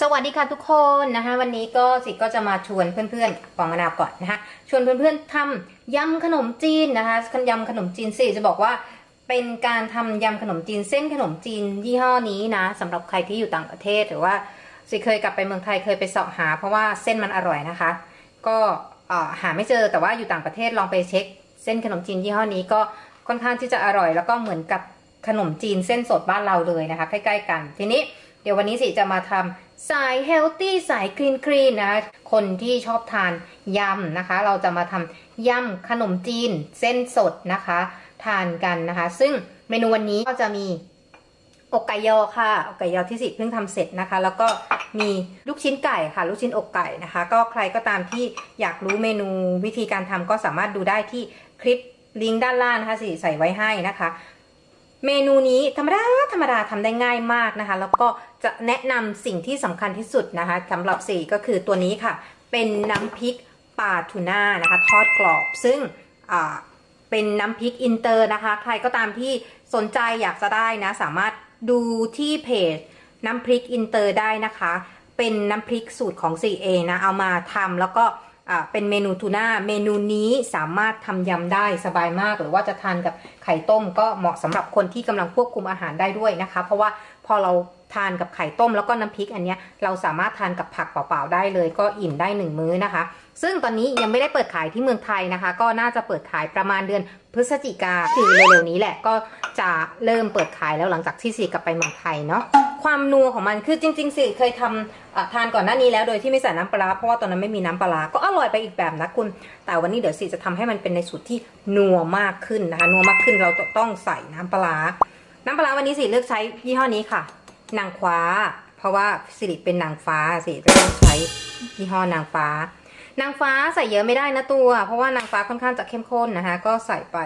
สวัสดีค่ะทุกคนนะคะ วันนี้ก็สิก็จะมาชวนเพื่อนๆปองมะนาวก่อนนะคะชวนเพื่อนๆทำยำขนมจีนนะคะยำขนมจีนสิจะบอกว่าเป็นการทำยำขนมจีนเส้นขนมจีนยี่ห้อนี้นะสำหรับใครที่อยู่ต่างประเทศหรือว่าสิเคยกลับไปเมืองไทยเคยไปเสาะหา เพราะว่าเส้นมันอร่อยนะคะ ก็หาไม่เจอแต่ว่าอยู่ต่างประเทศลองไปเช็ค เส้นขนมจีนยี่ห้อนี้ก็ค่อนข้างที่จะอร่อย แล้วก็เหมือนกับขนมจีนเส้นสดบ้านเราเลยนะคะใกล้ๆกันทีนี้ เดี๋ยววันนี้สิจะมาทำสายเฮลตี้สายคลีนคลีนนะคะคนที่ชอบทานยำนะคะ เราจะมาทำยำขนมจีนเส้นสดนะคะ ทานกันนะคะ ซึ่งเมนูวันนี้ก็จะมีอกไก่ยอค่ะ อกไก่ยอที่สิเพิ่งทำเสร็จนะคะ แล้วก็มีลูกชิ้นไก่ค่ะ ลูกชิ้นอกไก่นะคะ ก็ใครก็ตามที่อยากรู้เมนูวิธีการทำก็สามารถดูได้ที่คลิปลิงก์ด้านล่างนะคะสี่ใส่ไว้ให้นะคะ เมนูนี้ธรรมดาธรรมดาทำได้ง่ายมากนะคะ แล้วก็จะแนะนำสิ่งที่สำคัญที่สุดนะคะสำหรับสี่ก็คือตัวนี้ค่ะ เป็นน้ำพริกปลาทูน่านะคะทอดกรอบ ซึ่งเป็นน้ำพริกอินเตอร์นะคะ ใครก็ตามที่สนใจอยากจะได้นะ สามารถดูที่เพจน้ำพริกอินเตอร์ได้นะคะ เป็นน้ำพริกสูตรของสี่เองนะ เอามาทำแล้วก็ เป็นเมนูทูน่า เมนูนี้สามารถทำยำได้สบายมาก หรือว่าจะทานกับไข่ต้มก็เหมาะสำหรับคนที่กำลังควบคุมอาหารได้ด้วยนะคะ เพราะว่าพอเรา ทานกับไข่ต้มแล้วก็น้ำพริกอันนี้เราสามารถทานกับผักเปล่าๆได้เลย ก็อิ่มได้หนึ่งมื้อนะคะ ซึ่งตอนนี้ยังไม่ได้เปิดขายที่เมืองไทยนะคะ ก็น่าจะเปิดขายประมาณเดือนพฤศจิกาคือเร็วๆนี้แหละก็จะเริ่มเปิดขายแล้วหลังจากที่สีกลับไปเมืองไทยเนาะความนัวของมันคือจริง ๆสิเคยทำทานก่อนหน้านี้แล้วโดยที่ไม่ใส่น้ำปลาเพราะว่าตอนนั้นไม่มีน้ำปลาก็อร่อยไปอีกแบบนะคุณ แต่วันนี้เดี๋ยวสิจะทำให้มันเป็นในสูตรที่นัวมากขึ้นนะคะนัวมากขึ้นเราต้องใส่น้ำปลา น้ำปลาวันนี้สิเลือกใช้ยี่ห้อนี้ค่ะ นางฟ้า เพราะว่าสิริเป็นนางฟ้าสิต้องใช้ยี่ห้อนางฟ้า นางฟ้าใส่เยอะไม่ได้นะตัว เพราะว่านางฟ้าค่อนข้างจะเข้มข้นนะคะ ก็ใส่ไป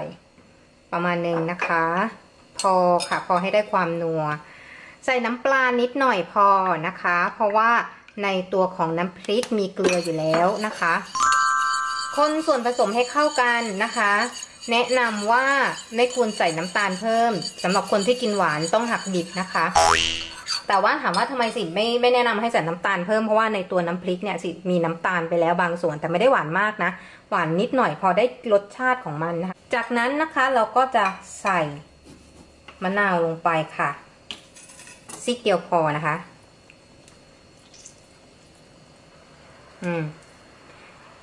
ประมาณหนึ่งนะคะ พอค่ะพอให้ได้ความนัว ใส่น้ำปลานิดหน่อยพอนะคะ เพราะว่าในตัวของน้ำพริกมีเกลืออยู่แล้วนะคะ คนส่วนผสมให้เข้ากันนะคะ แนะนำว่าไม่ควรใส่น้ำตาลเพิ่มสำหรับคนที่กินหวานต้องหักดิบนะคะ แต่ว่าถามว่าทำไมสิไม่ไม่แนะนำให้ใส่น้ำตาลเพิ่มเพราะว่าในตัวน้ำพริกเนี่ยสิมีน้ำตาลไปแล้วบางส่วนแต่ไม่ได้หวานมากนะ หวานนิดหน่อยพอได้รสชาติของมันนะคะจากนั้นนะคะเราก็จะใส่มะนาวลงไปค่ะซีเกียวพอนะคะ อืม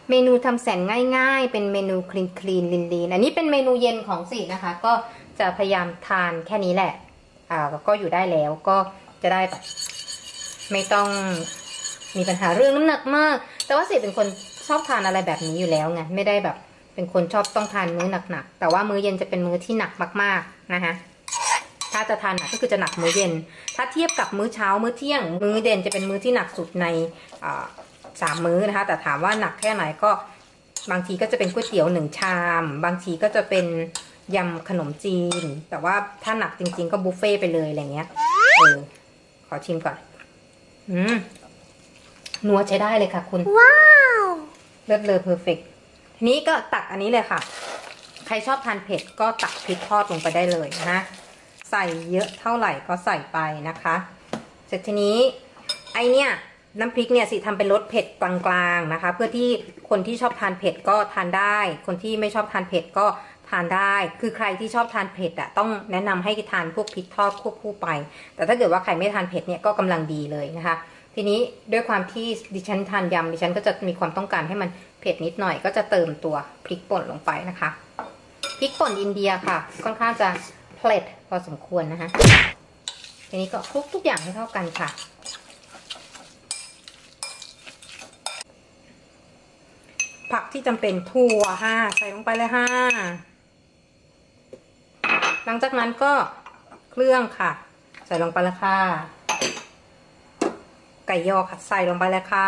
เมนูทำแสนง่ายๆ เป็นเมนูคลีนคลีนลินลีนอันนี้เป็นเมนูเย็นของสินะคะ ก็จะพยายามทานแค่นี้แหละ อ่าก็อยู่ได้แล้วก็ จะได้แบบไม่ต้องมีปัญหาเรื่องน้ำหนักมาก แต่ว่าสิเป็นคนชอบทานอะไรแบบนี้อยู่แล้วไงไม่ได้แบบเป็นคนชอบต้องทานมื้อหนักๆ แต่ว่ามื้อเย็นจะเป็นมื้อที่หนักมากๆนะคะถ้าจะทานหนักก็คือจะหนักมื้อเย็น ถ้าเทียบกับมื้อเช้ามื้อเที่ยง มื้อเด่นจะเป็นมื้อที่หนักสุดในสามมื้อนะคะ แต่ถามว่าหนักแค่ไหนก็บางทีก็จะเป็นก๋วยเตี๋ยวหนึ่งชาม บางทีก็จะเป็นยำขนมจีน แต่ว่าถ้าหนักจริง ๆ ก็บุฟเฟ่ไปเลยอะไรเงี้ยเออ ขอชิมก่อน อืมนัวใช้ได้เลยค่ะคุณ ว้าวเลิศเลอ perfect ทีนี้ก็ตักอันนี้เลยค่ะ ใครชอบทานเผ็ดก็ตักพริกทอดลงไปได้เลยนะใส่เยอะเท่าไหร่ก็ใส่ไปนะคะ เสร็จทีนี้ไอเนี่ยน้ำพริกเนี่ยสิทำเป็นรสเผ็ดกลางๆนะคะ เพื่อที่คนที่ชอบทานเผ็ดก็ทานได้ คนที่ไม่ชอบทานเผ็ดก็ ทานได้ คือใครที่ชอบทานเผ็ดอะต้องแนะนำให้ทานพวกพริกทอดควบคู่ไป แต่ถ้าเกิดว่าใครไม่ทานเผ็ดเนี่ยก็กำลังดีเลยนะคะ ทีนี้ด้วยความที่ดิฉันทานยำดิฉันก็จะมีความต้องการให้มันเผ็ดนิดหน่อย ก็จะเติมตัวพริกป่นลงไปนะคะพริกป่นอินเดียค่ะ ค่อนข้างจะเผ็ดพอสมควรนะคะทีนี้ก็คลุกทุกอย่างให้เข้ากันค่ะ ผักที่จำเป็นถั่วค่ะใส่ลงไปเลยค่ะ หลังจากนั้นก็เครื่องค่ะ ใส่ลงไปแล้วค่ะ ไก่ยอค่ะใส่ลงไปแล้วค่ะ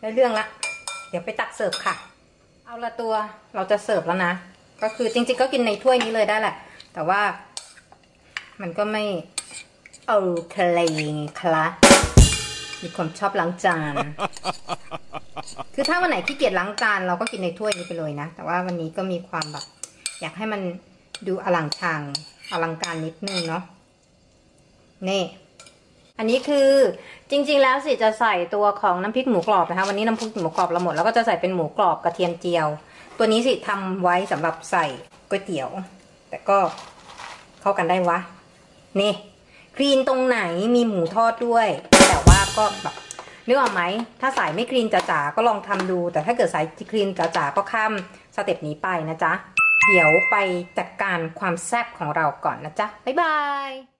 ได้เรื่องละ เดี๋ยวไปตักเสิร์ฟค่ะ เอาละตัวเราจะเสิร์ฟแล้วนะ ก็คือจริง ๆ ก็กินในถ้วยนี้เลยได้แหละ แต่ว่า มันก็ไม่โอเคครับมีคนชอบล้างจาน คือถ้าวันไหนขี้เกียจล้างจานเราก็กินในถ้วยนี้ไปเลยนะ แต่ว่าวันนี้ก็มีความแบบ อยากให้มันดูอลังชางอลังการนิดนึงเนาะ นี่ อันนี้คือจริง ๆ แล้วสิจะใส่ตัวของน้ำพริกหมูกรอบนะคะ วันนี้น้ำพริกหมูกรอบเราหมด แล้วก็จะใส่เป็นหมูกรอบกระเทียมเจียว ตัวนี้สิทำไว้สำหรับใส่ก๋วยเตี๋ยว แต่ก็เข้ากันได้วะ นี่ clean ตรงไหนมีหมูทอดด้วย แต่ว่าก็แบบนึกออกไหม ถ้าสายไม่ clean จ๋าๆก็ลองทำดู แต่ถ้าเกิดสาย clean จ๋าๆก็ข้าม step นี้ไปนะจ๊ะ เดี๋ยวไปจัดการความแซ่บของเราก่อนนะจ๊ะ บ๊ายบายย